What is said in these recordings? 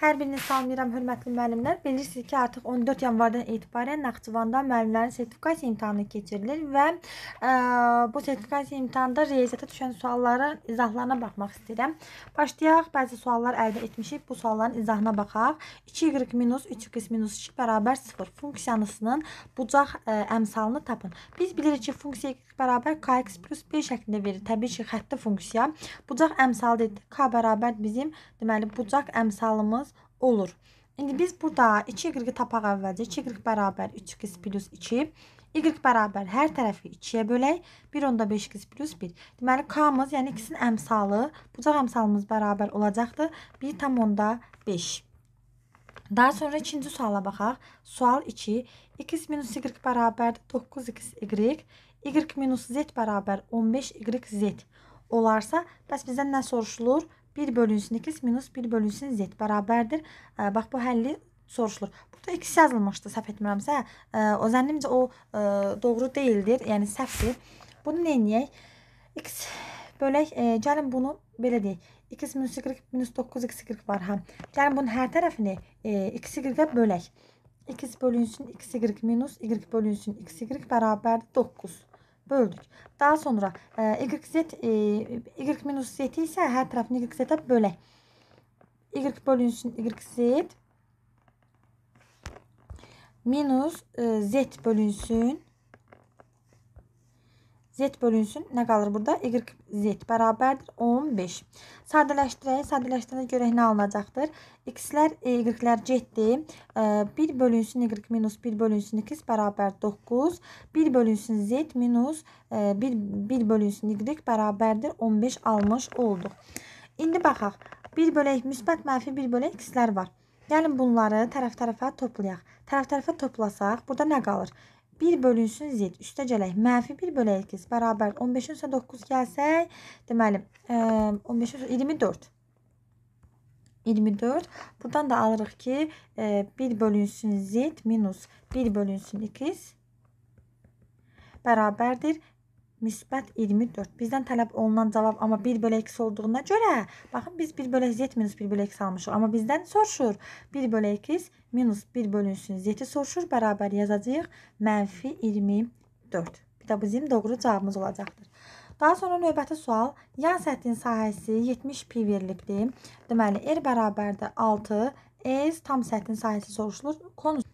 Hər birinizi salamlayıram hörmətli müəllimlər. Bilirsiniz ki, artıq 14 yanvardan etibarən Naxçıvanda müəllimlərin sertifikasiya imtahanı keçirilir və ə, bu sertifikasiya imtahanında riyaziyyata düşən sualların izahlarına baxmaq istəyirəm. Başlayaq. Bəzi suallar əldə etmişik. Bu sualların izahına baxaq. 2y minus 3x minus 2 bərabər 0 funksiyasının bucaq ə, əmsalını tapın. Biz bilirik ki, funksiya y bərabər kx plus 1 şəklində verir. Təbii ki, xətti funksiya. Bucaq əmsalı dedik. k bərabər bizim deməli bucaq əmsalımız olur. İndi biz burada 2y tapaq əvvəlcə. 2y bərabər 3x plus 2. Y bərabər hər tərəfi 2-yə bölək. 1 onda 5x plus 1. Deməli k-mız, yəni x-in əmsalı, bucaq əmsalımız bərabər olacaqdır. 1 tam onda 5. Daha sonra ikinci suala baxaq. Sual 2. x minus y bərabər 9xy. y minus z bərabər 15yz olarsa, bəs bizdən nə soruşulur? 1 bölünsün 2 minus 1 bölünsün z bərabərdir. Ə, bax bu həlli soruşulur. Burada x yazılmışdı səhv etmirəmsə. Ə, o zənnimcə o ə, doğru deyildir, yəni səhvdir. Bunu nə edək? x bölək, ə, gəlin bunu belə deyək. 2 minus y minus 9x var ha. Gəlin bunun hər tərəfini e, x y bölək. x bölünsün x y minus y bölünsün x y bərabərdir 9 böldük. Daha sonra e, YZ e, Y minus Z isə hər tərəfini YZ-ə bölək. Y bölünsün YZ minus e, Z bölünsün Z bölünsün. Nə qalır burada? Y Z bərabərdir 15. Sadələşdirək. Sadələşdirənə görə nə alınacaqdır? X-lər, Y-lər getdi. 1 bölünsün Y minus 1 bölünsün X bərabər 9. 1 bölünsün Z minus 1, 1 bölünsün Y bərabərdir 15 almış olduq. İndi baxaq. 1 bölək müsbət mənfi 1 bölək X-lər var. Gəlin bunları tərəf-tərəfə toplayaq. Tərəf-tərəfə toplasaq, burada nə qalır? 1 bölünsün z. Üstə gələk. Mənfi 1 bölək 2 bərabər 15-in üstə 9 gəlsək, deməli, 15-in 24. 24. Buradan da alırıq ki, 1 bölünsün z minus 1 bölünsün 2 bərabərdir müsbət 24. Bizdən tələb olunan cavab amma 1 bölü x olduğuna görə, baxın biz 1 bölü z minus 1 bölü x almışıq. Amma bizdən soruşur 1 bölü x minus 1 bölünsün z-i soruşur. Bərabər yazacağıq mənfi 24. Bir də bizim doğru cavabımız olacaqdır. Daha sonra növbəti sual. Yan səthin sahəsi 70 pi verilibdir. Deməli, r bərabərdir 6, s tam səthin sahəsi soruşulur. Konus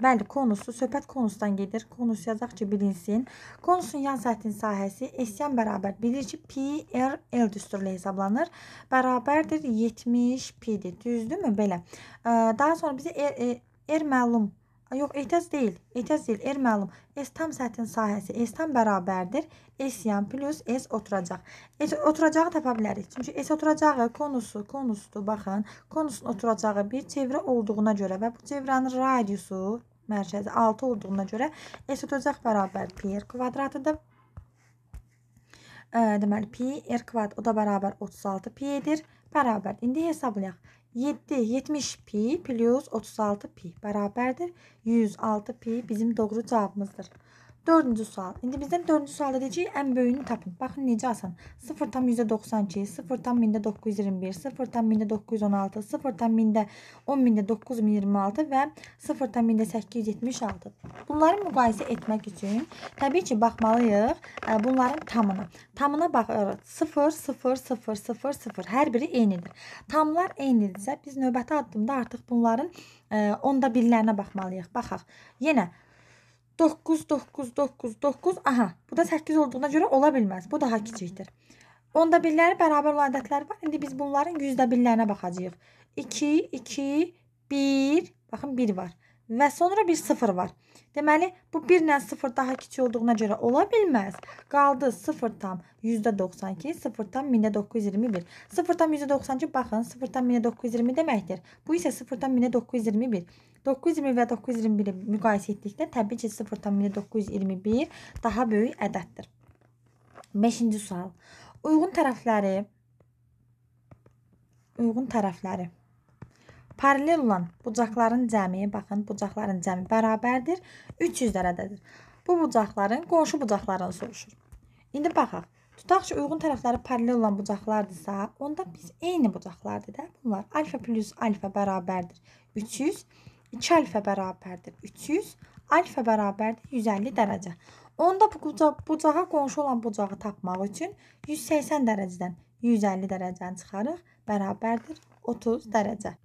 Bəli, konusu, söhbət konusdan gedir. Konus yazaq ki, bilinsin. Konusun yan səthin sahəsi S-yan bərabər bilir ki, pi r L düsturla hesablanır. Bərabərdir 70 pi-dir. Düzdürmü? Belə. Daha sonra bizə R, R, R məlum. Yox, etiraz deyil. Etiraz deyil. R məlum. S tam səthin sahəsi S tam bərabərdir. S yan plus S oturacaq. S oturacağı tapa bilərik. Çünki S oturacağı konusu, konusudur. Baxın, konusun oturacağı bir çevrə olduğuna görə və bu çevrənin radiusu mərkəzi 6 olduğuna görə S tutacaq bərabər pi r kvadratıdır. Deməli pi r kvadrat o da bərabər 36 pi edir. Bərabər. İndi hesablayaq. 7 70 pi plus 36 pi bərabərdir. 106 pi bizim doğru cavabımızdır. Dördüncü sual. İndi bizdən dördüncü sualda deyəcək ən böyüyünü tapın. Baxın necə asan. 0 tam %92, 0 tam 1000-də 921, 0 tam 1000-də 916, 0 tam 1000-də 10 10.000-də 9026 və 0 tam 1000-də 876. Bunları müqayisə etmək üçün təbii ki, baxmalıyıq bunların tamına. Tamına baxırıq. 0 0 0 0 0 hər biri eynidir. Tamlar eynidirsə biz növbəti addımda artıq bunların onda birlərinə baxmalıyıq. Baxaq. Yenə 9, 9, 9, 9. Aha. Bu da 8 olduğuna görə ola bilməz. Bu daha kiçikdir. Onda birləri bərabər olan ədədlər var. İndi biz bunların yüzdə birlərinə baxacağıq. 2, 2, 1. Baxın 1 var. Və sonra bir 0 var. Deməli, bu 1 ilə 0 daha kiçik olduğuna görə ola bilməz. Qaldı 0 tam %92, 0 tam 1921. 0 tam %92 baxın, 0 tam 1920 deməkdir. Bu isə 0 tam 1921. 920 və 921-i müqayisə etdikdə təbii ki 0,921 daha böyük ədəddir. 5-ci sual. Uyğun tərəfləri uyğun tərəfləri paralel olan bucaqların cəmi, baxın, bucaqların cəmi bərabərdir 300 dərəcədir. Bu bucaqların qonşu bucaqlarını soruşur. İndi baxaq. Tutaq ki, uyğun tərəfləri paralel olan bucaqlardırsa, onda biz eyni bucaqlardır da. Bunlar alfa plus alfa bərabərdir 300, 2 alfa bərabərdir 300, alfa bərabərdir 150 dərəcə. Onda bu bucağa, bucağa qonşu olan bucağı tapmaq üçün 180 dərəcədən 150 dərəcəni çıxarıq, bərabərdir 30 dərəcə.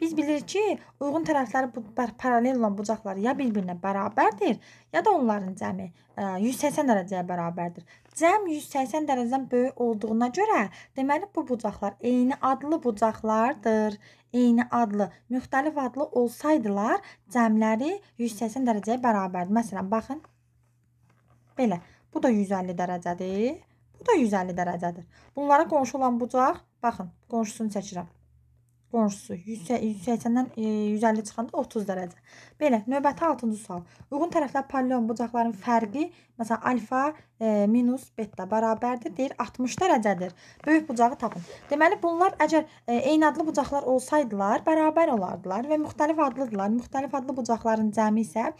Biz bilirik ki, uyğun tərəfləri bu paralel olan bucaqlar ya bir-birinə bərabərdir, ya da onların cəmi 180 dərəcəyə bərabərdir. Cəm 180 dərəcədən böyük olduğuna görə, deməli bu bucaqlar eyni adlı bucaqlardır. Eyni adlı, müxtəlif adlı olsaydılar, cəmləri 180 dərəcəyə bərabərdir. Məsələn, baxın. Belə. Bu da 150 dərəcədir. Bu da 150 dərəcədir. Bunlara qonşu olan bucaq, baxın, qonşusunu çəkirəm qonşusu 180-dən 150 çıxanda 30 dərəcə. Belə, növbəti 6-cı sual. Uyğun tərəflər paralel bucaqların fərqi, məsələn, alfa e, minus beta bərabərdir, deyir 60 dərəcədir. Böyük bucağı tapın. Deməli, bunlar əgər e, eyni adlı bucaqlar olsaydılar, bərabər olardılar və müxtəlif adlıdırlar. Müxtəlif adlı bucaqların cəmi isə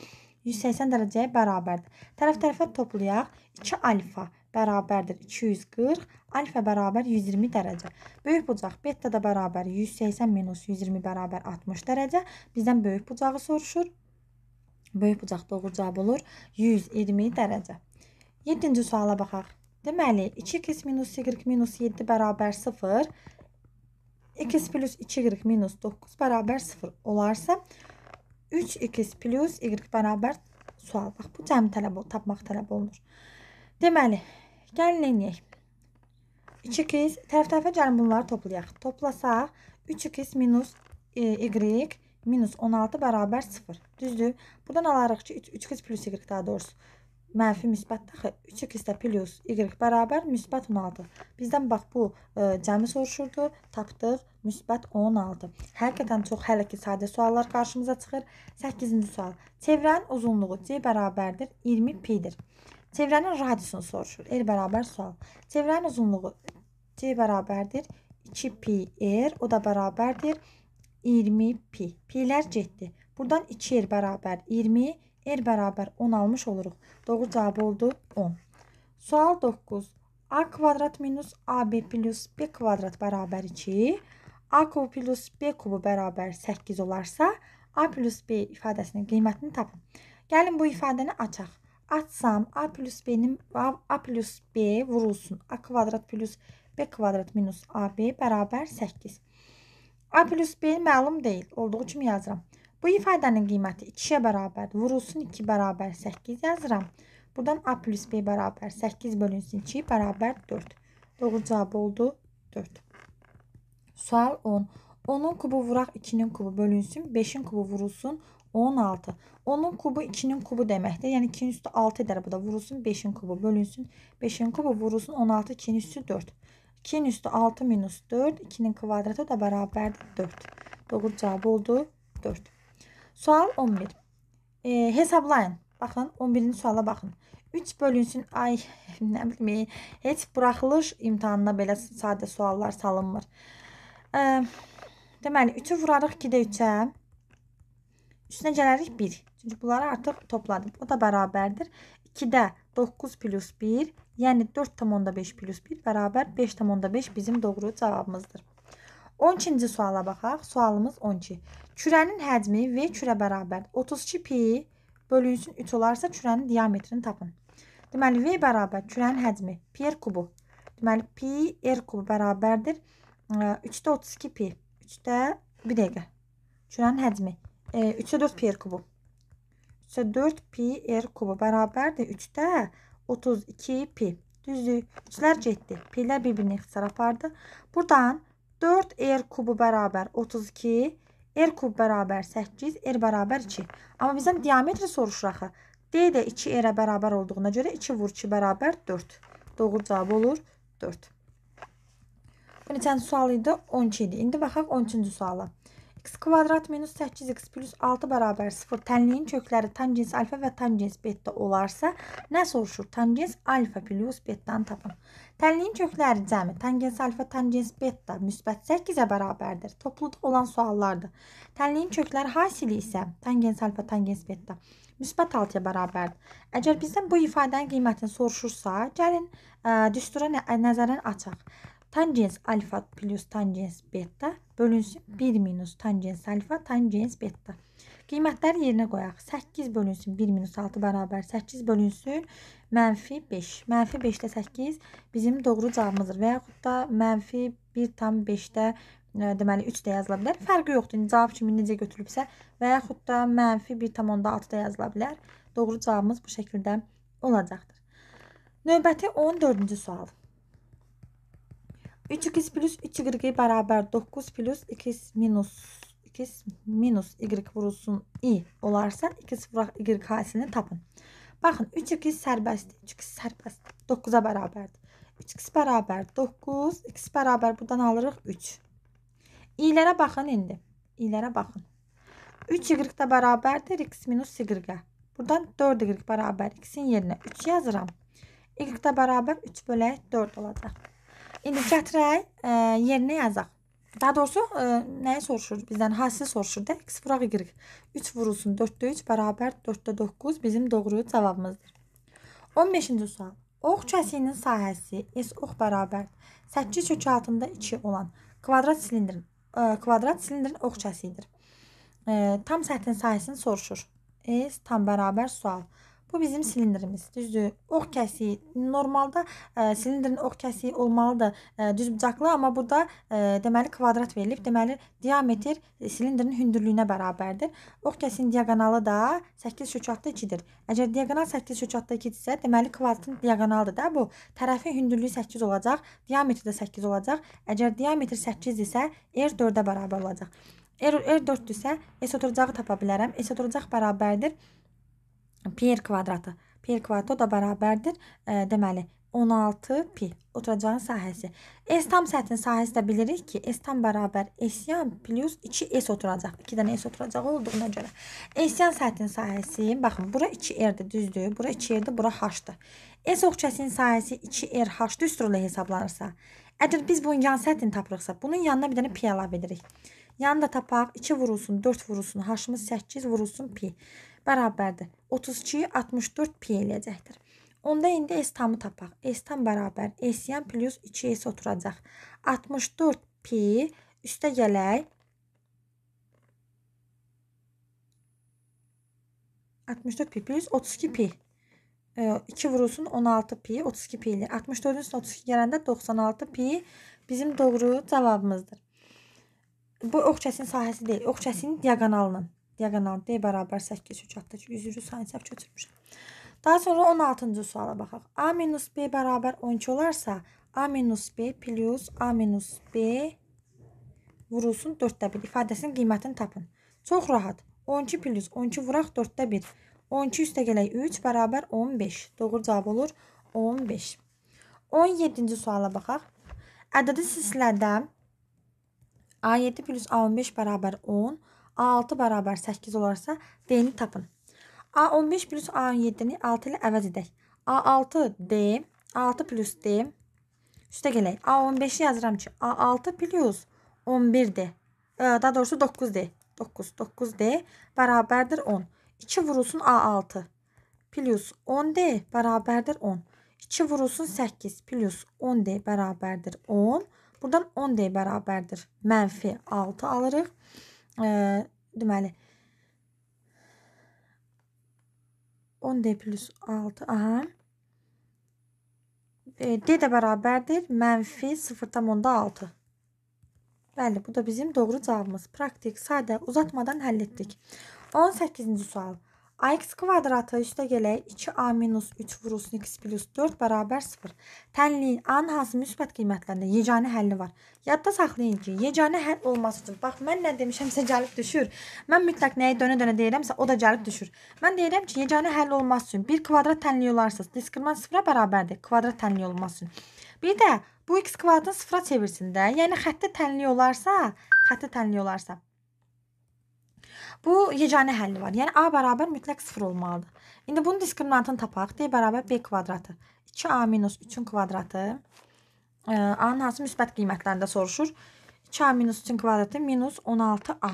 180 dərəcəyə bərabərdir. Tərəf-tərəfə toplayaq. 2 alfa bərabərdir 240, alfa bərabər 120 dərəcə. Böyük bucaq beta da bərabər 180 minus 120 bərabər 60 dərəcə. Bizdən böyük bucağı soruşur. Böyük bucaq doğru cavab olur 120 dərəcə. 7-ci suala baxaq. Deməli, 2x minus y minus 7 bərabər 0, x plus 2y minus 9 bərabər 0 olarsa, 3x plus y bərabər sual. Bax, bu cəmi tələb, tapmaq tələb olunur. Deməli, Gəlin eləyək. 2x tərəf-tərəfə gəlin bunları toplayaq. Toplasaq 3x minus e, y minus 16 bərabər 0. Düzdür? Buradan alarıq ki 3x plus y daha doğrusu mənfi müsbət daxı 3x də plus y bərabər müsbət 16. Bizdən bax bu e, cəmi soruşurdu. Tapdıq müsbət 16. Həqiqətən çox hələ ki sadə suallar qarşımıza çıxır. 8-ci sual. Çevrənin uzunluğu c bərabərdir 20 pi-dir. Çevrənin radiusunu soruşur. R bərabər sual. Çevrənin uzunluğu C bərabərdir 2 pi r. O da bərabərdir 20 pi. Pilər getdi. Buradan 2 r bərabər 20, r bərabər 10 almış oluruq. Doğru cavab oldu 10. Sual 9. A kvadrat minus AB plus B kvadrat bərabər 2. A kubu plus B kubu bərabər 8 olarsa, A plus B ifadəsinin qiymətini tapın. Gəlin bu ifadəni açaq. Açsam a plus b'nin a plus b vurulsun. a kvadrat plus b kvadrat minus ab bərabər 8. a plus b məlum deyil. Olduğu kimi yazıram. Bu ifadənin qiyməti 2-yə bərabər vurulsun 2 bərabər 8 yazıram. Buradan a plus b bərabər 8 bölünsün 2 bərabər 4. Doğru cavab oldu 4. Sual 10. 10-un kubu vuraq 2-nin kubu bölünsün. 5-in kubu vurulsun 16. 10'un kubu 2'nin kubu deməkdir. Yəni 2-nin üstü 6 edər. Bu da vurulsun 5-in kubu bölünsün. 5-in kubu vurulsun 16. 2-nin üstü 4. 2-nin üstü 6 minus 4. 2-nin kvadratı da bərabərdir 4. Doğru cavab oldu 4. Sual 11. E, hesablayın. Baxın 11-ci suala baxın. 3 bölünsün ay nə bilim heç buraxılış imtahanına belə sadə suallar salınmır. E, deməli 3-ü vurarıq 2-də 3-ə. Üstünə gələrik 1. Çünki bunları artıq topladım. O da bərabərdir. 2-də 9 plus 1, yəni 4,5 plus 1 bərabər 5,5 bizim doğru cavabımızdır. 12-ci suala baxaq. Sualımız 12. Kürənin həcmi V kürə bərabər 32 pi bölünsün 3 olarsa kürənin diametrini tapın. Deməli V bərabər kürənin həcmi pi r kubu. Deməli pi r kubu bərabərdir 3-də 32 pi. 3-də 1 dəqiqə. Kürənin həcmi e, 3'e 4 pi r kubu. 3'e 4 pi r kubu bərabərdir 3-də 32 pi. Düzdür. 3'lər getdi. P'lər bir-birini ixtisar apardı. Buradan 4 r kubu bərabər 32, r kub bərabər 8, r bərabər 2. Amma bizdən diametri soruşur axı. D də 2 r-ə bərabər olduğuna görə 2 vur 2 bərabər 4. Doğru cavab olur 4. Bu neçənci sual idi? 12 idi. İndi baxaq 13-cü suala. X kvadrat minus 8x plus 6 bərabər 0 tənliyin kökləri tangens alfa və tangens beta olarsa, nə soruşur? Tangens alfa plus beta-nı tapın. Tənliyin kökləri cəmi tangens alfa, tangens beta müsbət 8-ə bərabərdir. Topluda olan suallardır. Tənliyin kökləri hasili isə tangens alfa, tangens beta müsbət 6-ya bərabərdir. Əgər bizdən bu ifadənin qiymətini soruşursa, gəlin ə, düstura nə nəzərən açaq. Tangens alfa plus tangens beta bölünsün 1 minus tangens alfa tangens beta. Qiymətləri yerinə qoyaq. 8 bölünsün 1 minus 6 bərabər 8 bölünsün mənfi 5. Mənfi 5-də 8 bizim doğru cavabımızdır. Və yaxud da mənfi 1 tam 5-də e, deməli 3 də yazıla bilər. Fərqi yoxdur. Cavab kimi necə götürülübsə və yaxud da mənfi 1 tam 6 da yazıla bilər. Doğru cavabımız bu şəkildə olacaqdır. Növbəti 14-cü sual. 3x plus 3y bərabər 9 plus 2 minus 2 minus y vurulsun i olarsa 2 vuraq y hasilini tapın. Baxın 3x sərbəstdir. 3x sərbəst 9-a bərabərdir. 3x bərabər 9, x bərabər buradan alırıq 3. İlərə baxın indi. İlərə baxın. 3y də bərabərdir x minus y-ə. Buradan 4y bərabər x-in yerinə 3 yazıram. y də bərabər 3 bölək 4 olacaq. İndi gətirək, ə, yerinə yazaq. Daha doğrusu ə, nəyi soruşur bizdən? Hasil soruşur da. X vuraq Y. 3 vurulsun 4-də 3 bərabər 4-də 9 bizim doğru cavabımızdır. 15-ci sual. Ox kəsiyinin sahəsi S ox bərabər 8 kök altında 2 olan kvadrat silindrin ə, kvadrat silindrin ox kəsiyidir. Ə, tam səthin sahəsini soruşur. S tam bərabər sual. Bu bizim silindrimiz. Düzdür? Ox kəsiyi normalda ə, e, silindrin ox kəsiyi olmalıdır ə, e, düz bucaqlı, amma burada ə, e, deməli kvadrat verilib. Deməli diametr silindrin hündürlüyünə bərabərdir. Ox kəsiyin diaqonalı da 8 kökatda 2-dir. Əgər diaqonal 8 kökatda 2-dirsə, deməli kvadratın diaqonalıdır da bu. Tərəfin hündürlüyü 8 olacaq, diametri də 8 olacaq. Əgər diametr 8-dirsə, r 4-ə bərabər olacaq. R, R 4-dürsə, S oturacağı tapa bilərəm. S oturacaq bərabərdir pi kvadratı. Pi kvadratı o da bərabərdir. E, deməli 16 pi oturacağın sahəsi. S tam səthin sahəsi də bilirik ki, S tam bərabər S yan plus 2 S oturacaq. 2 dənə S oturacaq olduğuna görə. S yan səthin sahəsi, baxın, bura 2 R-dir, düzdür? Bura 2 R-dir, bura H-dır. S oxçəsinin sahəsi 2 R H düsturla hesablanırsa, əgər biz bunun yan səthini tapırıqsa, bunun yanına bir dənə pi əlavə edirik. Yanında tapaq 2 vurulsun, 4 vurulsun, H-ımız 8 vurulsun pi bərabərdir. 32 64 pi eləyəcəkdir. Onda indi S tamı tapaq. S tam bərabər S-yan plus 2S oturacaq. 64 pi üstə gələk. 64 pi plus 32 pi. 2 vurulsun 16 pi 32 pi ilə 64-ün üstünə 32 gələndə 96 pi bizim doğru cavabımızdır. Bu oxçəsinin sahəsi deyil, oxçəsinin diaqonalının. Diagonal D bərabər 8 üçətdəki 100 sayını səhv götürmüşəm. Daha sonra 16-cı suala baxaq. A minus B bərabər 12 olarsa, A minus B plus A minus B vurulsun 4-də 1 ifadəsinin qiymətini tapın. Çox rahat. 12 plus 12 vuraq 4-də 1. 12 üstə gələk 3 bərabər 15. Doğru cavab olur 15. 17-ci suala baxaq. Ədədi silsilədə A7 plus A15 bərabər 10. A6 bərabər 8 olarsa D-ni tapın. A15 plus A17-ni 6 ilə əvəz edək. A6 D, A6 plus D üstə gələk. A15-i yazıram ki, A6 plus 11D. Daha doğrusu 9D. 9, 9D bərabərdir 10. 2 vurulsun A6 plus 10D bərabərdir 10. 2 vurulsun 8 plus 10D bərabərdir 10. Buradan 10D bərabərdir. Mənfi 6 alırıq e, deməli 10D plus 6 aha e, D də bərabərdir mənfi 0,6 Bəli, bu da bizim doğru cavabımız. Praktik, sadə, uzatmadan həll etdik. 18-ci sual. Ax kvadratı üstə gələk 2a minus 3 vurulsun x plus 4 bərabər 0. Tənliyin a-nın hansı müsbət qiymətlərində yeganə həlli var. Yadda saxlayın ki, yeganə həll olması üçün, bax mən nə demişəmsə gəlib düşür. Mən mütləq nəyi dönə-dönə deyirəmsə o da gəlib düşür. Mən deyirəm ki, yeganə həll olması üçün bir kvadrat tənliyi olarsa, diskriminant sıfıra bərabərdir kvadrat tənliyi olması üçün. Bir də bu x kvadratını sıfıra çevirsin də. Yəni xətti tənliyi olarsa, xətti tənliyi olarsa Bu yeganə həlli var. Yəni A bərabər mütləq 0 olmalıdır. İndi bunun diskriminantını tapaq. D bərabər B kvadratı. 2A minus 3-ün kvadratı. A-nın hansı müsbət qiymətlərində soruşur. 2A minus 3-ün kvadratı minus 16A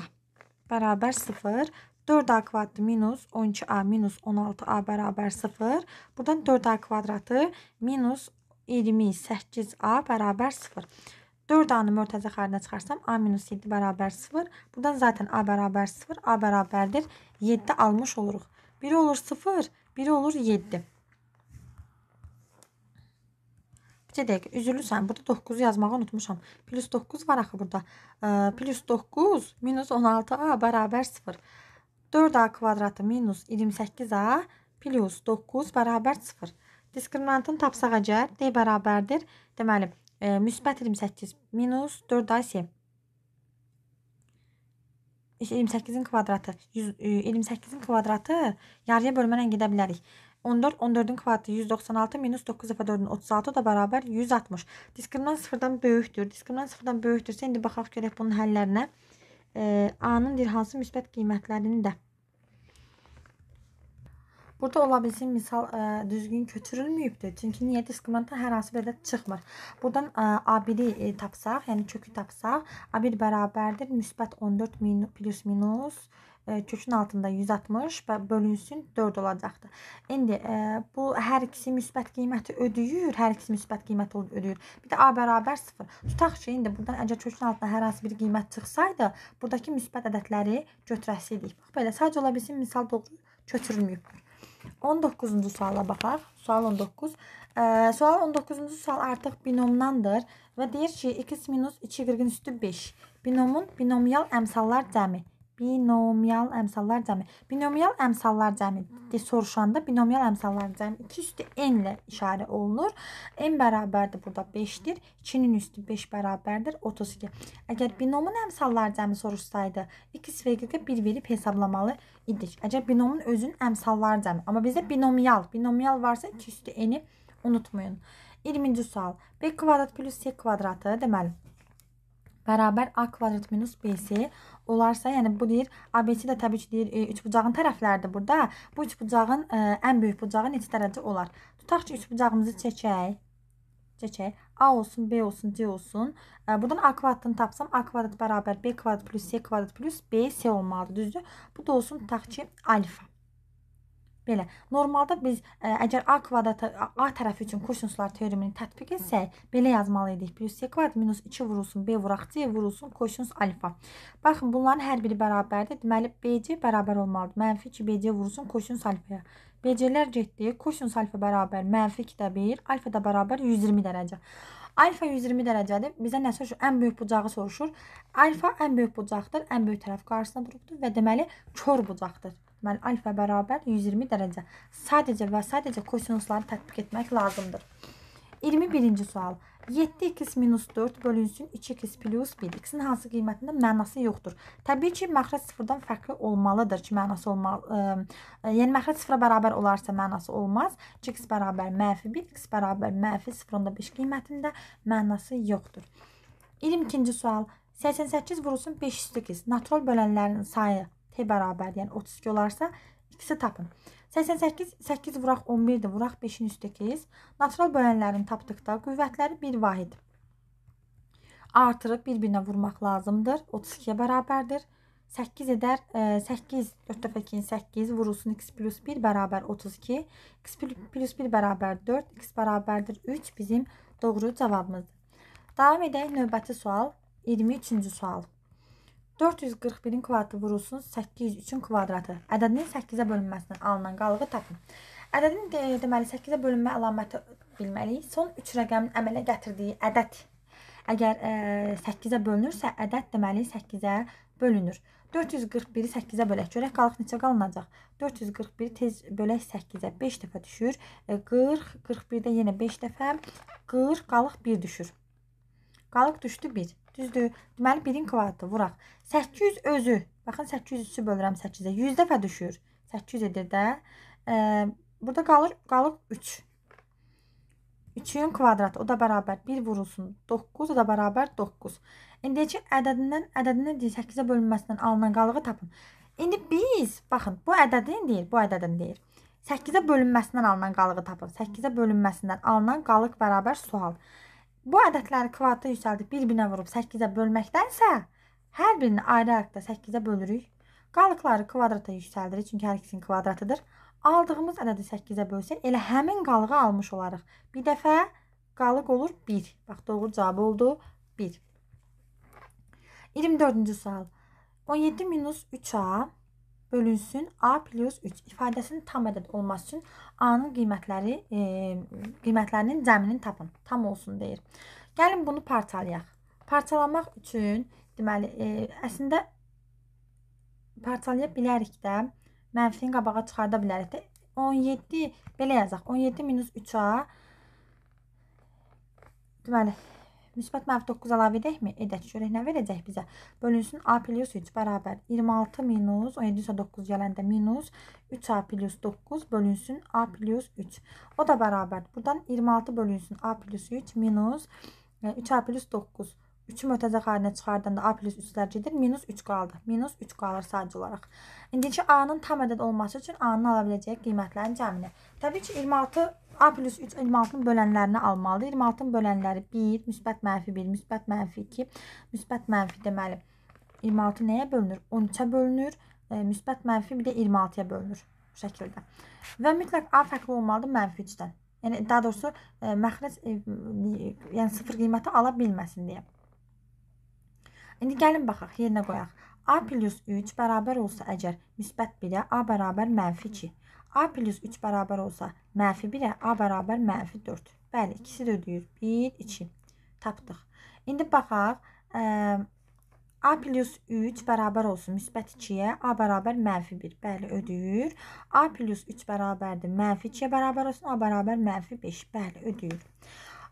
bərabər 0. 4A kvadratı minus 12A minus 16A bərabər 0. Buradan 4A kvadratı minus 28A bərabər 0. 4A'nı mörtəzə xaricinə çıxarsam A minus 7 bərabər 0. Buradan zaten A bərabər 0. A bərabərdir 7 almış oluruq. Biri olur 0, biri olur 7. Bir dəqiqə, üzülürsən. Burada 9 yazmağı unutmuşam. Plus 9 var axı burada. Ee, plus 9 minus 16A bərabər 0. 4A kvadratı minus 28A plus 9 bərabər 0. Diskriminantını tapsaq əgər D bərabərdir. Deməli, e, müsbət 28 minus 4A isə 28-in kvadratı 28-in kvadratı yarıya bölməklə gedə bilərik. 14, 14'ün kvadratı 196 minus 9 dəfə 4'ün 36 o da bərabər 160. Diskriminant sıfırdan böyükdür. Diskriminant sıfırdan böyükdürsə indi baxaq görək bunun həllərinə. E, A-nın bir hansı müsbət qiymətlərini də Burada ola bilsin misal ə, e, düzgün köçürülməyibdir. Çünki niyə diskriminantdan hər hansı bir ədəd çıxmır. Buradan ə, A1-i e, tapsaq, yəni kökü tapsaq, A1 bərabərdir müsbət 14 min, plus minus ə, e, kökün altında 160 və bölünsün 4 olacaqdır. İndi ə, bu hər ikisi müsbət qiyməti ödəyir, hər ikisi müsbət qiyməti ödəyir. Bir də A bərabər 0. Tutaq ki, indi buradan əgər kökün altında hər hansı bir qiymət çıxsaydı, buradakı müsbət ədədləri götürəsiydik. Bax belə sadəcə ola bilsin misal doğru köçürülməyibdir. 19-cu suala baxaq. Sual 19. Ə, sual 19-cu sual artıq binomdandır və deyir ki, x minus 2 qırğın üstü 5. Binomun binomial əmsallar cəmi binomial əmsallar cəmi. Binomial əmsallar cəmi de soruşanda binomial əmsallar cəmi 2 üstü n ilə işarə olunur. n bərabərdir burada 5-dir. 2-nin üstü 5 bərabərdir 32. Əgər binomun əmsallar cəmi soruşsaydı, x və y-ə 1 verib hesablamalı idik. Əgər binomun özünün əmsallar cəmi, amma bizdə binomial, binomial varsa 2 üstü n-i unutmayın. 20-ci sual. b kvadrat plus c kvadratı deməli bərabər a kvadrat minus bc olarsa, yəni bu deyir, ABC də təbii ki deyir, e, üç bucağın tərəfləridir burada. Bu üç bucağın ə, e, ən böyük bucağı neçə dərəcə olar? Tutaq ki, üç bucağımızı çəkək. Çəkək. A olsun, B olsun, C olsun. Ə, e, buradan A kvadratını tapsam, A kvadrat bərabər B kvadrat plus C kvadrat plus B, C olmalıdır, düzdür? Bu da olsun, tutaq ki, alfa. Belə. Normalda biz ə, e, əgər A kvadratı A tərəfi üçün kosinuslar teoremini tətbiq etsək, belə yazmalı idik. Plus C kvadrat minus 2 vurulsun B vuraq C vurulsun kosinus alfa. Baxın, bunların hər biri bərabərdir. Deməli, BC bərabər olmalıdır. Mənfi 2 BC vurulsun kosinus alfaya. BC-lər getdi. Kosinus alfa bərabər mənfi 2-də 1, alfa da bərabər 120 dərəcə. Alfa 120 dərəcədir. Bizə nə soruşur? Ən böyük bucağı soruşur. Alfa ən böyük bucaqdır. Ən böyük tərəf qarşısında durubdur və deməli kör bucaqdır. Deməli alfa bərabər 120 dərəcə. Sadəcə və sadəcə kosinusları tətbiq etmək lazımdır. 21-ci sual. 7x minus 4 bölünsün 2x plus 1. X-in hansı qiymətində mənası yoxdur. Təbii ki, məxrəc sıfırdan fərqli olmalıdır ki, mənası olmalı. Ə, yəni məxrəc sıfıra bərabər olarsa mənası olmaz. 2x bərabər mənfi 1, x bərabər mənfi 0.5 qiymətində mənası yoxdur. 22-ci sual. 88 vurulsun 5 üstü 2. Natural bölənlərin sayı bərabər, yəni 32 olarsa x-i tapın. 88 8 vuraq 11-dir, vuraq 5-in üstü 8. Natural bölənlərini tapdıqda qüvvətləri 1 vahid. Artırıb bir-birinə vurmaq lazımdır. 32-yə bərabərdir. 8 edər 8 4 dəfə 2 8 vurulsun x plus 1 bərabər 32. x plus 1 bərabər 4, x bərabərdir 3 bizim doğru cavabımızdır. Davam edək növbəti sual 23-cü sual. 441-in kvadratı vurulsun 803-ün kvadratı. Ədədinin 8-ə bölünməsindən alınan qalığı tapın. Ədədin de, deməli 8-ə bölünmə əlaməti bilməliyik. Son 3 rəqəmin əmələ gətirdiyi ədəd əgər e, 8-ə bölünürsə, ədəd deməli 8-ə bölünür. 441-i 8-ə bölək. Görək qalıq neçə qalınacaq? 441 tez bölək 8-ə 5 dəfə düşür. 40, 41-də yenə 5 dəfə, 40 qalıq 1 düşür. Qalıq düşdü 1. Düzdür. Deməli 1-in kvadratı vuraq. 800 özü. Baxın 800-ü bölürəm 8-ə. 100 dəfə düşür. 800 edir də. E, burada qalır qalır 3. 3-ün kvadratı o da bərabər 1 vurulsun 9 o da bərabər 9. İndiki ədədindən ədədindən 8-ə bölünməsindən alınan qalığı tapın. İndi biz, baxın, bu ədədin deyil, bu ədədin deyil. 8-ə bölünməsindən alınan qalığı tapın. 8-ə bölünməsindən alınan qalıq bərabər sual. Bu ədədləri kvadrata yüksəldib bir-birinə vurub 8-ə bölməkdənsə, hər birini ayrı-ayrıqda 8-ə bölürük. Qalıqları kvadrata yüksəldirik, çünki hər ikisinin kvadratıdır. Aldığımız ədədi 8-ə bölsək, elə həmin qalığı almış olarıq. Bir dəfə qalıq olur 1. Bax, doğru cavab oldu 1. 24-cü sual. 17 minus 3a bölünsün a plus 3 ifadəsinin tam ədəd olması üçün a-nın qiymətləri e, qiymətlərinin cəmini tapın. Tam olsun deyir. Gəlin bunu parçalayaq. Parçalamaq üçün deməli e, əslində parçalaya bilərik də mənfini qabağa çıxarda bilərik də 17 belə yazaq. 17 minus 3a deməli Müsbət mənfi 9 əlavə edəkmi? Edək. Görək nə verəcək bizə? Bölünsün A plus 3 bərabər 26 minus 17 isə 9 gələndə minus 3A plus 9 bölünsün A plus 3. O da bərabər. Buradan 26 bölünsün A plus 3 minus 3A e, plus 9. 3-ü mötəzə xarinə çıxardanda A plus 3-lər gedir. Minus 3 qaldı. Minus 3 qalır sadəcə olaraq. İndiki A-nın tam ədəd olması üçün A-nın ala biləcəyi qiymətlərin cəmini. Təbii ki, 26 A plus 3 26-nın bölənlərini almalıdır. 26-nın bölənləri 1, müsbət mənfi 1, müsbət mənfi 2, müsbət mənfi deməli 26 nəyə bölünür? 13-ə bölünür. E, müsbət mənfi bir də 26-ya bölünür bu şəkildə. Və mütləq A fərqli olmalıdır mənfi 3-dən. Yəni daha doğrusu e, məxrəc e, yəni sıfır qiyməti ala bilməsin deyə. İndi gəlin baxaq, yerinə qoyaq. A plus 3 bərabər olsa əgər müsbət 1-ə A bərabər mənfi 2. A plus 3 bərabər olsa, mənfi 1-ə A bərabər mənfi 4. Bəli, ikisi də ödəyir. 1, 2. Tapdıq. İndi baxaq. Ə, A plus 3 bərabər olsun müsbət 2-yə, A bərabər mənfi 1. Bəli, ödəyir. A plus 3 bərabərdir. Mənfi 2-yə bərabər olsun, A bərabər mənfi 5. Bəli, ödəyir.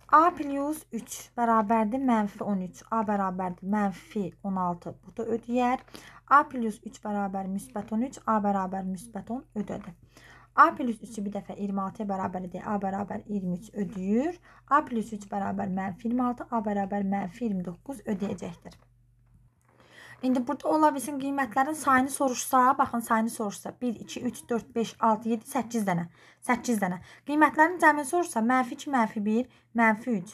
A plus 3 bərabərdir mənfi 13. A bərabərdir mənfi 16. Bu da ödəyər. A plus 3 bərabər müsbət 13. A bərabər müsbət 10 ödədi. A plus 3-ü bir dəfə 26-ya bərabər edir. A bərabər 23 ödəyir. A plus 3 bərabər mənfi 26, A bərabər mənfi 29 ödəyəcəkdir. İndi burada ola bilsin qiymətlərin sayını soruşsa, baxın sayını soruşsa 1, 2, 3, 4, 5, 6, 7, 8 dənə. 8 dənə. Qiymətlərin cəmini soruşsa mənfi 2, mənfi 1, mənfi 3,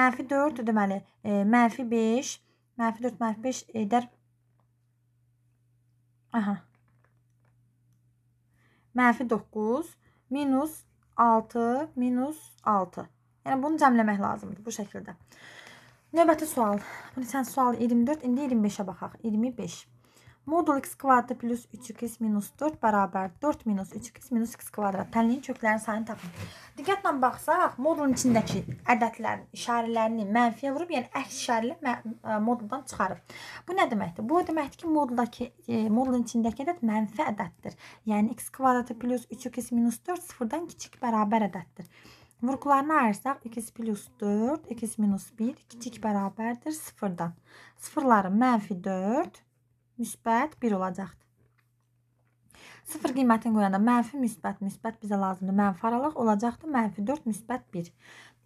mənfi 4 deməli, e, mənfi 5, mənfi 4, mənfi 5 edər. Aha, mənfi 9 minus 6 minus 6. Yəni bunu cəmləmək lazımdır bu şəkildə. Növbəti sual. Bu neçən sual 24. İndi 25-ə baxaq. 25. Modul x kvadratı plus 3x minus 4 bərabər 4 minus 3x minus x kvadrat. Tənliyin köklərinin sayını tapın. Diqqətlə baxsaq, modulun içindəki ədədlərin işarələrini mənfiyə vurub, yəni əks işarələ moduldan çıxarıb. Bu nə deməkdir? Bu deməkdir ki, moduldakı e, modulun içindəki ədəd mənfi ədəddir. Yəni x kvadratı plus 3x minus 4 sıfırdan kiçik bərabər ədəddir. Vurğularını ayırsaq, x plus 4, x minus 1 kiçik bərabərdir sıfırdan. Sıfırları mənfi 4, müsbət 1 olacaqdır. Sıfır qiymətini qoyanda mənfi müsbət, müsbət bizə lazımdır. Mənfi aralıq olacaqdır. Mənfi 4, müsbət 1.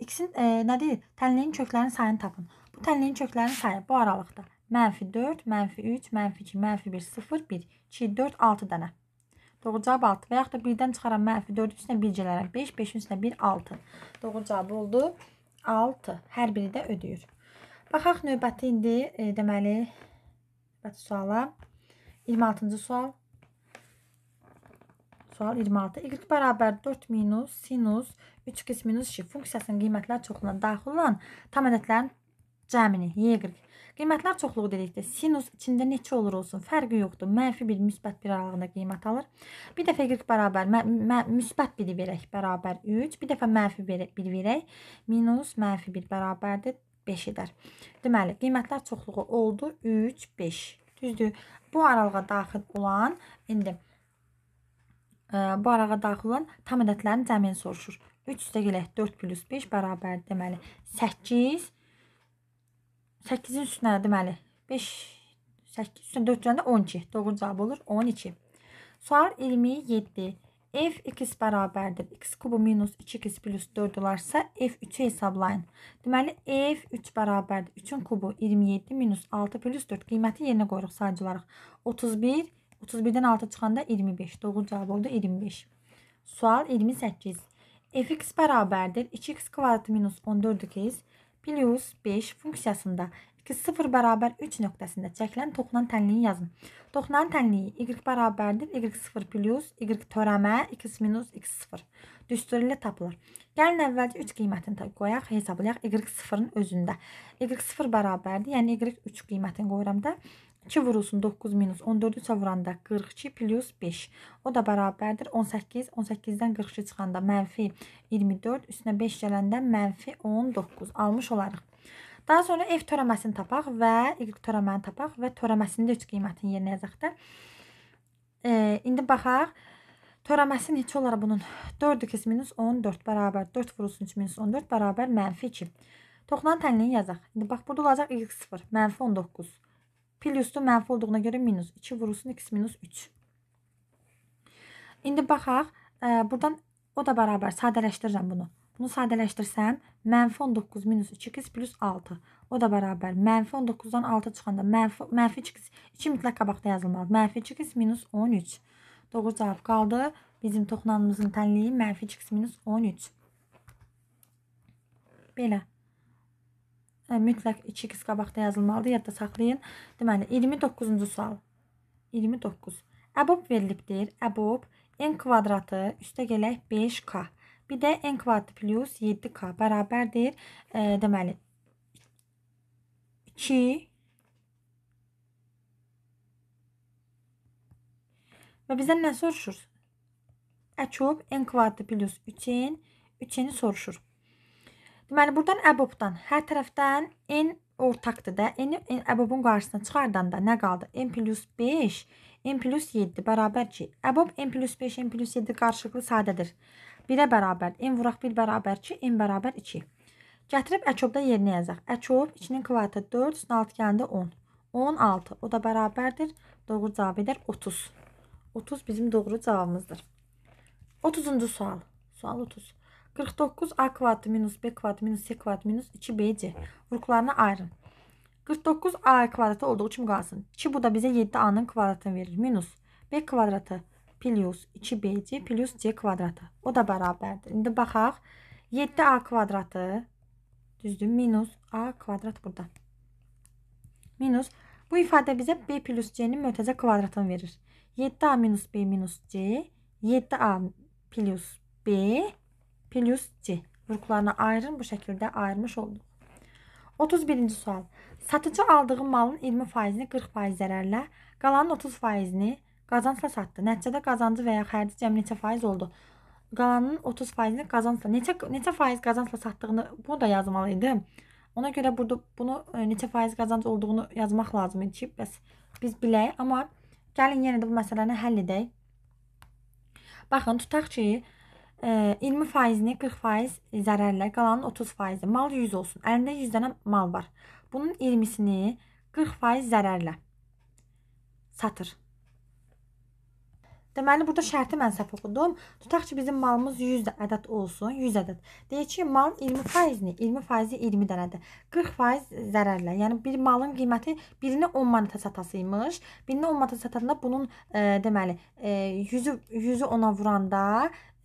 İkisinin e, nə deyir? Tənliyin köklərinin sayını tapın. Bu tənliyin köklərinin sayı bu aralıqda. Mənfi 4, mənfi 3, mənfi 2, mənfi 1, 0, 1, 2, 4, 6 dənə. Doğru cavab 6 və yaxud da 1-dən çıxaran mənfi 4 üstünə 1 gələrək 5, 5-in üstünə 1, 6. Doğru cavab oldu 6. Hər biri də ödəyir. Baxaq növbəti indi e, deməli Növbəti suala. 26-cı sual. Sual 26. Y bərabər 4 minus sinus 3x minus ş funksiyasının qiymətlər çoxluğuna daxil olan tam ədədlərin cəmini y. Qiymətlər çoxluğu dedikdə sinus içində neçə olur olsun, fərqi yoxdur. Mənfi 1, müsbət 1 aralığında qiymət alır. Bir dəfə y bərabər müsbət 1 verək bərabər 3, bir dəfə mənfi 1 verək minus mənfi 1 bərabərdir 5 edər. Deməli, qiymətlər çoxluğu oldu 3, 5. Düzdür? Bu aralığa daxil olan, indi e, bu aralığa daxil olan tam ədədlərin cəmini soruşur. 3 üstə gələk 4 plus 5 bərabər deməli 8. 8-in üstünə deməli 5 8 üstünə 4 cəndə 12. Doğru cavab olur 12. Sual 27 f x bərabərdir. x kubu minus 2x plus 4 olarsa f3-ü hesablayın. Deməli, f3 bərabərdir. 3-ün kubu 27 minus 6 plus 4 qiyməti yerinə qoyuruq sadəcə olaraq. 31, 31-dən 6 çıxanda 25. Doğru cavab oldu 25. Sual 28. fx bərabərdir 2x kvadratı minus 14x plus 5 funksiyasında x 0 bərabər 3 nöqtəsində çəkilən toxunan tənliyi yazın. Toxunan tənliyi y bərabərdir y 0 plus y törəmə x minus x 0 düsturu ilə tapılır. Gəlin əvvəlcə 3 qiymətini qoyaq, hesablayaq y 0-ın özündə. y 0 bərabərdir, yəni y 3 qiymətini qoyuram da 2 vurulsun 9 minus 14-ü 3-ə vuranda 42 plus 5. O da bərabərdir 18. 18-dən 42 çıxanda mənfi 24. Üstünə 5 gələndə mənfi 19 almış olarıq. Daha sonra f törəməsini tapaq və y törəməni tapaq və törəməsinin də 3 qiymətini yerinə yazaq da. E, indi baxaq. Törəməsi neçə olar bunun? 4x minus 14 bərabər 4 vurulsun 3 minus 14 bərabər mənfi 2. Toxunan tənliyi yazaq. İndi bax burada olacaq x0 mənfi 19. Plusda mənfi olduğuna görə minus. 2 vurulsun x minus 3. İndi baxaq. E, buradan o da bərabər sadələşdirirəm bunu. Bunu sadələşdirsəm, mənfi 19 minus 2x plus 6. O da bərabər. Mənfi 19-dan 6 çıxanda mənfi, mənfi 2x 2 mütləq qabaqda yazılmalı. Mənfi 2x minus 13. Doğru cavab qaldı. Bizim toxunanımızın tənliyi mənfi 2x minus 13. Belə mütləq 2x qabaqda yazılmalıdır. Yadda saxlayın. Deməli 29-cu sual. 29. Əbob verilibdir. Əbob n kvadratı üstə gələk 5k. Bir də n kvadratı plus 7k bərabərdir. E, deməli 2 və bizdən nə soruşur? Əkob n kvadratı plus 3n 3-ni soruşur. Deməli, buradan əbobdan hər tərəfdən n ortaqdır da. n əbobun qarşısına çıxardanda nə qaldı? n plus 5, n plus 7 bərabər 2. Əbob n plus 5, n plus 7 qarşılıqlı sadədir. 1-ə bərabər, n vuraq 1 bərabər 2, n bərabər 2. Gətirib əkobda yerinə yazaq. Əkob 2-nin kvadratı 4, üstünə 6 gələndə 10. 16. O da bərabərdir. Doğru cavab edər 30. 30 bizim doğru cavabımızdır. 30-cu sual. Sual 30. 49 a kvadratı minus b kvadratı minus c kvadratı minus 2bc vurğularına ayırın. 49 a kvadratı olduğu için qalsın. 2 bu da bizə 7 a'nın kvadratını verir. Minus b kvadratı plus 2bc plus c kvadratı. O da bərabərdir. İndi baxaq. 7 a kvadratı düzdür. Minus a kvadrat burada. Minus bu ifadə bizə b plus c'nin mötəzə kvadratını verir. 7a minus b minus c 7a plus b plus C. Vurğularına ayırın. Bu şəkildə ayırmış olduq. 31-ci sual. Satıcı aldığı malın 20%-ni 40% zərərlə, qalanın 30%-ni qazancla satdı. Nəticədə qazancı və ya xərci cəmi neçə faiz oldu? Qalanın 30%-ni qazancla, neçə neçə faiz qazancla satdığını bunu da yazmalı idi. Ona görə burada bunu e, neçə faiz qazanc olduğunu yazmaq lazım idi ki, bəs biz bilək, amma gəlin yenə də bu məsələni həll edək. Baxın, tutaq ki, 20 faizini 40 faiz zərərlə, qalanın 30 faizi. Mal 100 olsun. Əlində 100 dənə mal var. Bunun 20-sini 40 faiz zərərlə satır. Deməli, burada şərti mən səhv oxudum. Tutaq ki, bizim malımız 100 ədəd olsun, 100 ədəd. Deyək ki, mal 20 faizini, 20 faizi 20 dənədir. 40 faiz zərərlə. Yəni, bir malın qiyməti birini 10 manata satasıymış. Birini 10 manata satanda bunun, e, deməli, e, 100-ü 100-ü ona vuranda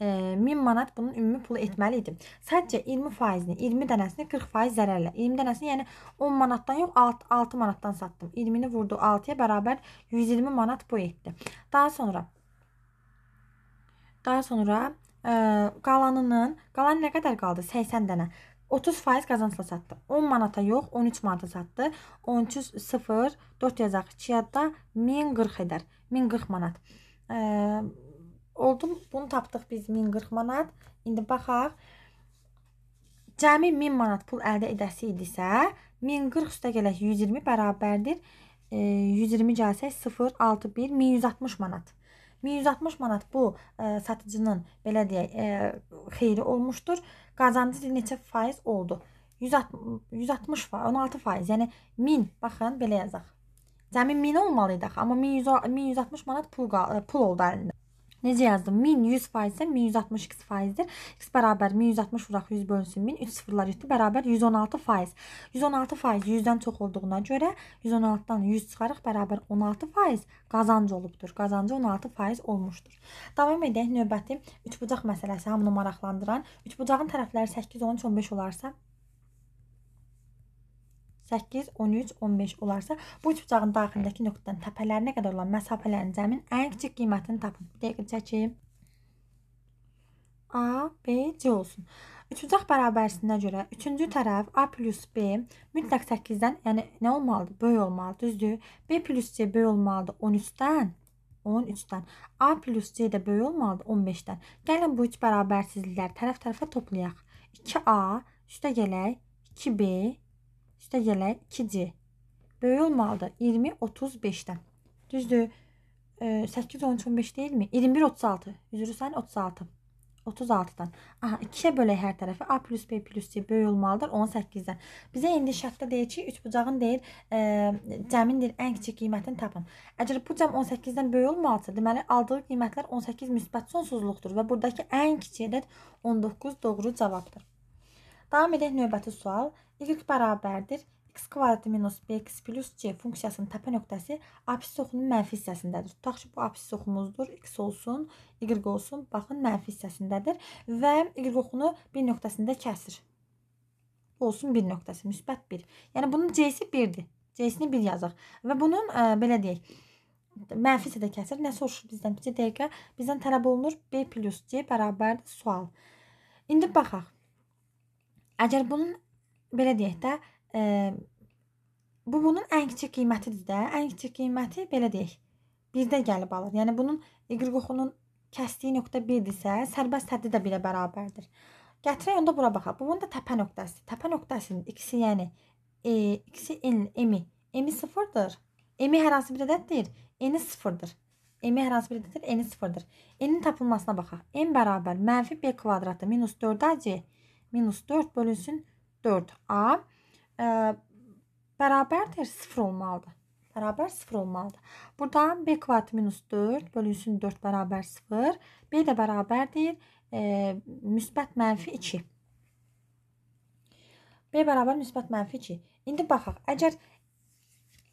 1000 manat bunun ümumi pulu etməli idim. Sadəcə 20 faizini, 20 dənəsini 40 faiz zərərlə. 20 dənəsini yəni 10 manatdan yox 6, 6 manatdan satdım. 20-ni vurdu 6-ya bərabər 120 manat bu etdi. Daha sonra daha sonra ə, qalanının qalan nə qədər qaldı? 80 dənə. 30 faiz qazancla satdı. 10 manata yox, 13 manata satdı. 13 0 4 yazaq 2 yadda 1040 edər. 1040 manat. Ə, oldu. Bunu tapdıq biz 1040 manat. İndi baxaq. Cəmi 1000 manat pul əldə edəsi idisə, 1040 üstə gələk 120 bərabərdir. E, 120 gəlsək 0, 6, 1, 1160 manat. 1160 manat bu e, satıcının belə deyək, e, xeyri olmuşdur. Qazancı neçə faiz oldu? 160 160 faiz, 16 faiz. Yəni 1000, baxın belə yazaq. Cəmi 1000 olmalı idi axı, amma 1160 manat pul pul oldu əlində. Necə yazdım? 1000 100% isə 1160 x faizdir. x bərabər 1160 vuraq 100 bölünsün 1000. 3 sıfırlar getdi. Bərabər 116 faiz. 116 faiz 100-dən çox olduğuna görə 116-dan 100 çıxarıq bərabər 16 faiz qazancı olubdur. Qazancı 16 faiz olmuşdur. Davam edək növbəti üçbucaq məsələsi hamını maraqlandıran. Üçbucağın tərəfləri 8, 13, 15 olarsa 8, 13, 15 olarsa bu üçbucağın daxilindəki nöqtədən təpələrinə qədər olan məsafələrin cəmin ən kiçik qiymətini tapın. Bir dəqiqə çəkim. A, B, C olsun. Üçbucaq bərabərlisinə görə üçüncü tərəf A plus B mütləq 8-dən, yəni nə olmalıdır? Böyük olmalıdır, düzdür? B plus C böyük olmalıdır 13-dən. 13-dən. A plus C də böyük olmalıdır 15-dən. Gəlin bu üç bərabərsizlikləri tərəf-tərəfə toplayaq. 2A üstə gələk 2B üstə gələk 2C. Böyük olmalıdır 20 35-dən. Düzdür? 8 13 15 deyilmi? 21 36. Üzrü sən 36. 36-dan. Aha, 2-yə bölək hər tərəfi. A plus B plus C böyük olmalıdır 18-dən. Bizə indi şərtdə deyir ki, 3 bucağın deyir, e, cəmin deyir ən kiçik qiymətini tapın. Əgər bu cəm 18-dən böyük olmalısa, deməli aldığı qiymətlər 18 müsbət sonsuzluqdur və burdakı ən kiçik ədəd 19 doğru cavabdır. Davam edək növbəti sual. Y bərabərdir x kvadratı minus bx plus c funksiyasının təpə nöqtəsi apsis oxunun mənfi hissəsindədir. Tutaq ki, bu apsis oxumuzdur. x olsun, y olsun. Baxın, mənfi hissəsindədir və y oxunu bir nöqtəsində kəsir. Olsun bir nöqtəsi, müsbət 1. Yəni bunun c-si 1-dir. C-sini 1 yazaq. Və bunun ə, e, belə deyək, mənfi isə də kəsir. Nə soruşur bizdən? Bir dəqiqə bizdən tələb olunur b plus c bərabərdir sual. İndi baxaq. Əgər bunun belə deyək də, e, bu bunun ən kiçik qiymətidir də. Ən kiçik qiyməti belə deyək. 1-də gəlib alır. Yəni bunun y oxunun kəsdiyi nöqtə 1-dirsə, sərbəst həddi də 1-ə bərabərdir. Gətirək onda bura baxaq. Bu bunun da təpə nöqtəsi. Təpə nöqtəsinin x-i, yəni e, x-i n, m-i, m-i 0-dır. M-i hər hansı bir ədəddir. N-i 0-dır. M-i hər hansı bir ədəddir, n-i 0-dır. N-in tapılmasına baxaq. m bərabər b kvadratı minus 4ac minus 4 bölünsün 4a e, bərabərdir 0 olmalıdır. Bərabər 0 olmalıdır. Buradan b kvadrat minus 4 bölünsün 4 bərabər 0. b də bərabərdir e, müsbət mənfi 2. b bərabər müsbət mənfi 2. İndi baxaq. Əgər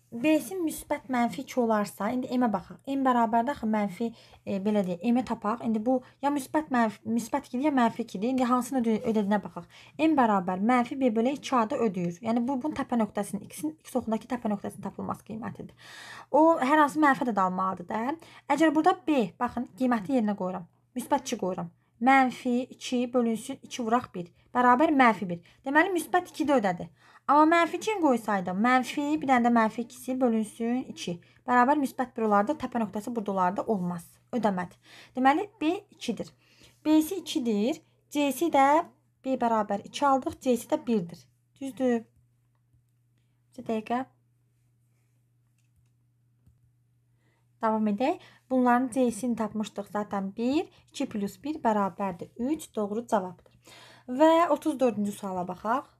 B-si müsbət mənfi 2 olarsa, indi M-ə baxaq. M bərabərdə axı mənfi e, belə deyək, M-i tapaq. İndi bu ya müsbət mənfi müsbət 2-dir ya mənfi 2-dir. İndi hansını ödədiyinə baxaq. M bərabər mənfi B bölü 2 adı ödəyir. Yəni bu bunun təpə nöqtəsinin x-in x oxundakı təpə nöqtəsinin tapılması qiymətidir. O hər hansı mənfi də almalıdır da. Əgər burada B, baxın, qiyməti yerinə qoyuram. Müsbət 2 qoyuram. Mənfi 2 bölünsün 2 vuraq 1. Bərabər mənfi 1. Deməli müsbət 2-də ödədi. Amma mənfi 2 qoysaydım, mənfi bir dənə də mənfi 2-si bölünsün 2. Bərabər müsbət 1 olardı, təpə nöqtəsi burada olardı, olmaz. Ödəmədi. Deməli B 2-dir. B-si 2-dir. C-si də B bərabər 2 aldıq, C-si də 1-dir. Düzdür? Bir dəqiqə. Davam edək. Bunların C-sini tapmışdıq zaten 1. 2 plus 1 bərabərdir 3. Doğru cavabdır. Və 34-cü suala baxaq.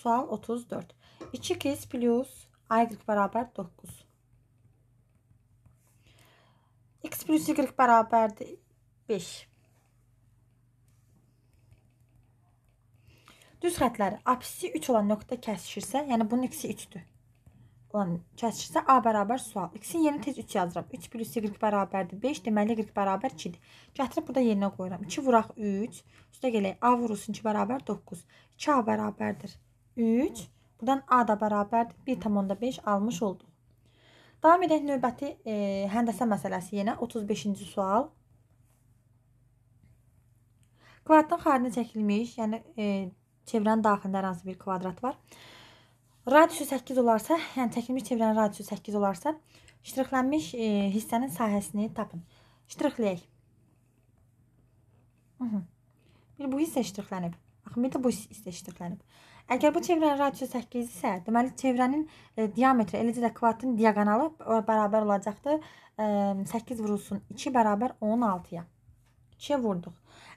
Sual 34. 2x plus y bərabər 9. x plus y bərabərdir 5. Düz xətləri apsisi 3 olan nöqtə kəsişirsə, yəni bunun x-i 3-dür. Olan kəsişirsə A bərabər sual. X-in yerinə tez 3 yazıram. 3 plus y bərabərdir 5. Deməli y bərabər 2-dir. Gətirib burada yerinə qoyuram. 2 vuraq 3. Üstə gələk A vurulsun 2 bərabər 9. 2A bərabərdir 3. Buradan A da bərabərdir. 1,5 almış olduq. Davam edək növbəti e, həndəsə məsələsi yenə 35-ci sual. Kvadratın xaricinə çəkilmiş, yəni e, çevrənin daxilində hər hansı bir kvadrat var. Radiusu 8 olarsa, yəni çəkilmiş çevrənin radiusu 8 olarsa, ştrixlənmiş e, hissənin sahəsini tapın. Ştrixləyək. Bir bu hissə ştrixlənib. Baxın, bir də bu hissə ştrixlənib. Əgər bu çevrənin radiusu 8 isə, deməli çevrənin e, diametri, eləcə də kvadratın diaqonalı bərabər olacaqdır. E, 8 vurulsun 2 bərabər 16-ya. 2-yə vurduq.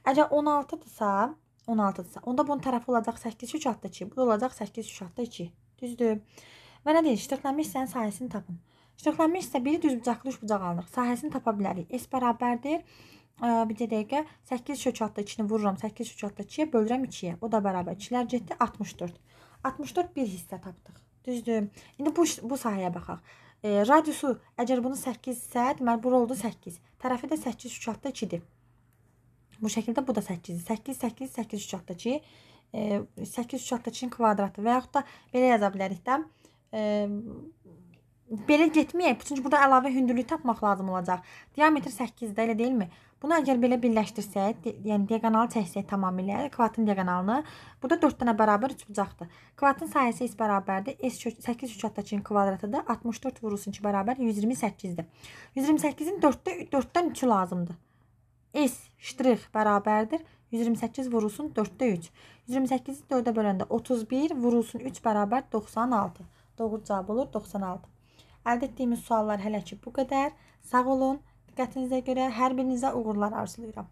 Əgər 16-dırsa, 16-dırsa, onda bunun tərəfi olacaq 8 3 altda 2. Bu da olacaq 8 3 altda 2. Düzdür? Və nə deyir? İştiqlənmiş hissənin sahəsini tapın. İştiqlənmiş hissə biri düzbucaqlı üçbucaq alınır. Sahəsini tapa bilərik. S bərabərdir bircə dəqiqə 8 şöçatda 2-ni vururam. 8 şöçatda 2-yə bölürəm 2-yə. O da bərabər. 2-lər getdi 64. 64 bir hissə tapdıq. Düzdür? İndi bu bu sahəyə baxaq. E, radiusu əgər bunu 8 isə, deməli bura oldu 8. Tərəfi də 8 şöçatda 2-dir. Bu şəkildə bu da 8-dir. 8 8 8 şöçatda 2. E, 8 şöçatda 2-nin kvadratı və yaxud da belə yaza bilərik də. E, belə getməyək. Çünki burada əlavə hündürlük tapmaq lazım olacaq. Diametr 8-də elə deyilmi? Bunu əgər belə birləşdirsək, yəni diaqonalı çəksək tamamilə kvadratın diaqonalını, burada 4 dənə bərabər üçbucaqdır. Kvadratın sahəsi s bərabərdir. S 8 üçbucaqdakının kvadratıdır. 64 vurulsun 2 bərabər 128-dir. 128-in 4-də 4-dən 3-ü lazımdır. S ştrix bərabərdir. 128 vurulsun 4-də 3. 128-i 4-ə böləndə 31 vurulsun 3 bərabər 96. Doğru cavab olur 96. Əldə etdiyimiz suallar hələ ki bu qədər. Sağ olun. Diqqətinizə görə hər birinizə uğurlar arzulayıram.